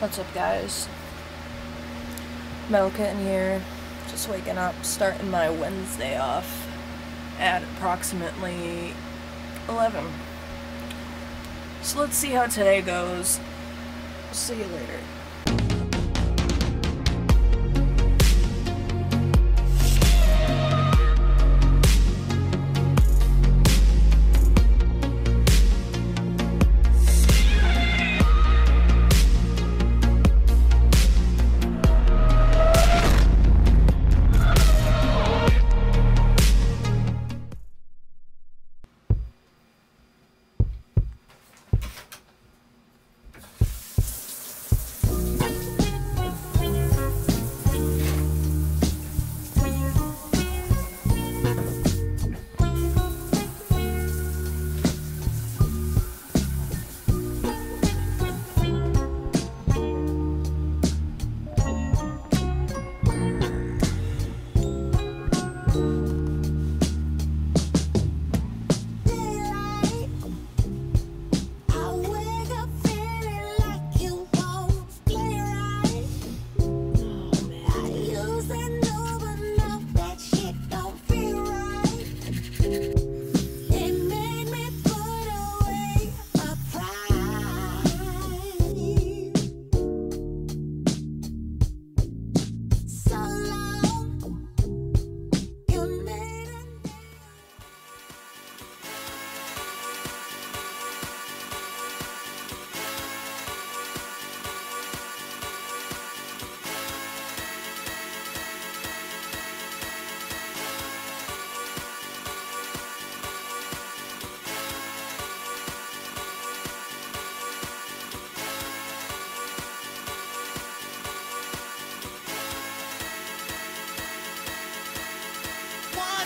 What's up, guys? Metal Kitten here. Just waking up, starting my Wednesday off at approximately 11. So let's see how today goes. See you later.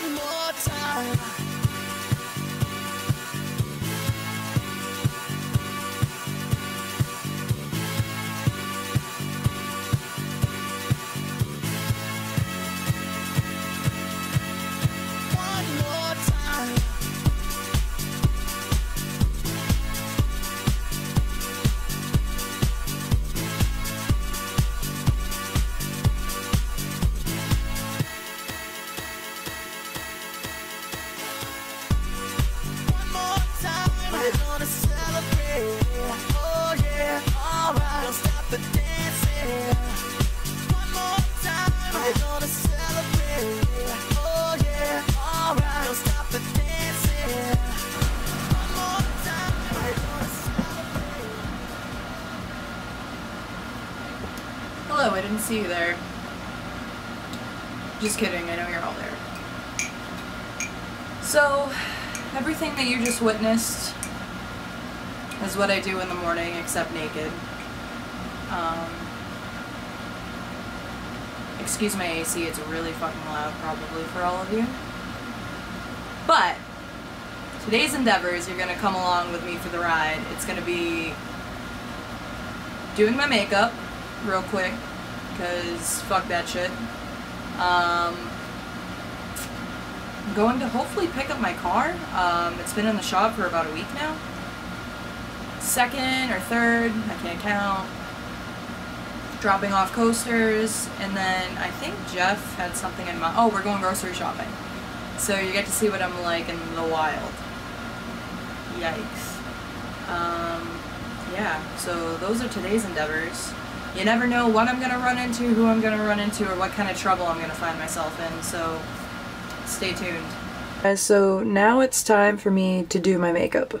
One more time. Oh. Don't stop the dancing. Hello, I didn't see you there. Just kidding, I know you're all there. So, everything that you just witnessed is what I do in the morning, except naked. Um, excuse my AC, it's really fucking loud, probably, for all of you. But, today's endeavors, you're gonna come along with me for the ride. It's gonna be doing my makeup real quick, because fuck that shit. Um, I'm going to hopefully pick up my car. Um, it's been in the shop for about a week now. Second or third, I can't count. Dropping off coasters, and then I think Jeff had something in mind. Oh, we're going grocery shopping. So you get to see what I'm like in the wild. Yikes. Um, yeah, so those are today's endeavors. You never know what I'm gonna run into, who I'm gonna run into, or what kind of trouble I'm gonna find myself in, so stay tuned. Guys, so now it's time for me to do my makeup.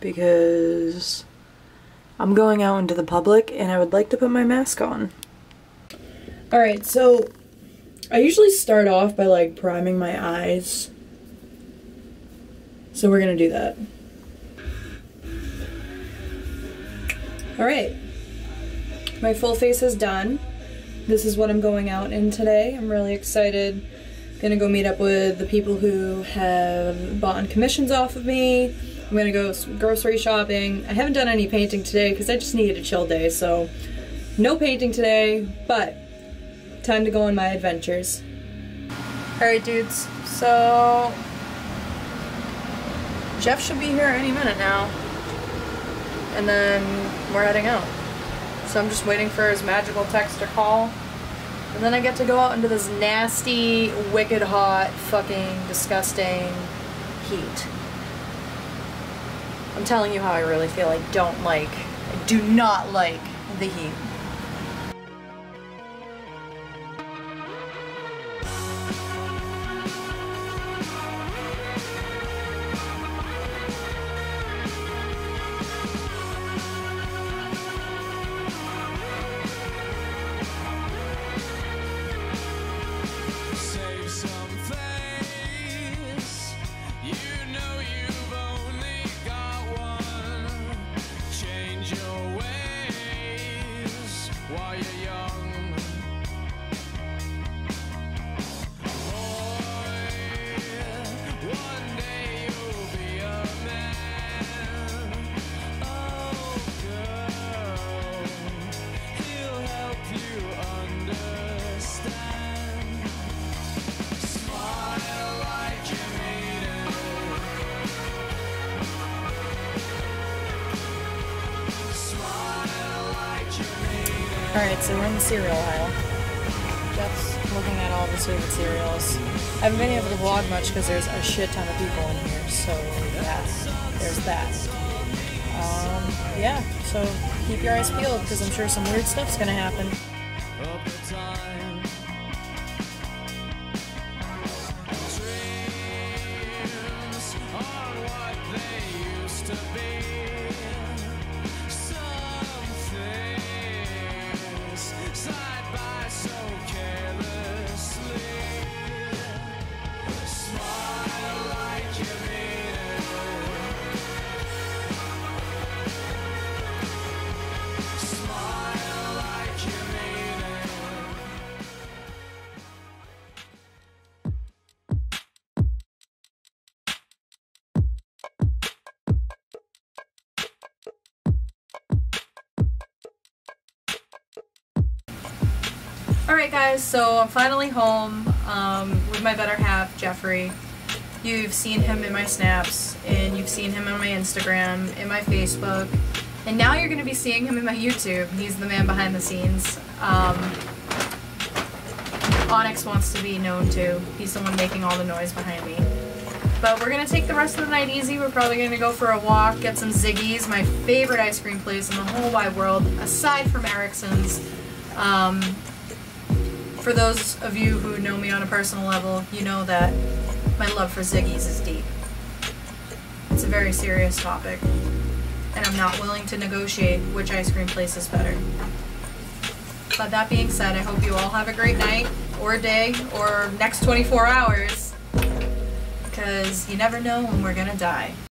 Because I'm going out into the public and I would like to put my mask on. Alright, so I usually start off by like priming my eyes. So we're gonna do that. Alright. My full face is done. This is what I'm going out in today. I'm really excited. Gonna go meet up with the people who have bought commissions off of me. I'm gonna go grocery shopping. I haven't done any painting today because I just needed a chill day, so no painting today, but time to go on my adventures. Alright dudes, so Jeff should be here any minute now. And then we're heading out. So I'm just waiting for his magical text or call. And then I get to go out into this nasty, wicked hot, fucking disgusting heat. I'm telling you how I really feel. I don't like, I do not like the heat. Alright, so we're in the cereal aisle. Jeff's looking at all the favorite cereals. I haven't been able to vlog much because there's a shit ton of people in here, so yeah, there's that. Um, yeah, so keep your eyes peeled because I'm sure some weird stuff's gonna happen. Alright guys, so I'm finally home um, with my better half, Jeffrey. You've seen him in my snaps, and you've seen him on my Instagram, in my Facebook, and now you're going to be seeing him in my YouTube. He's the man behind the scenes. Um, Onyx wants to be known too. He's the one making all the noise behind me. But we're gonna take the rest of the night easy. We're probably gonna go for a walk, get some Ziggy's, my favorite ice cream place in the whole wide world, aside from Erickson's. Um, for those of you who know me on a personal level, you know that my love for Ziggy's is deep. It's a very serious topic, and I'm not willing to negotiate which ice cream place is better. But that being said, I hope you all have a great night, or day, or next 24 hours, because you never know when we're gonna die.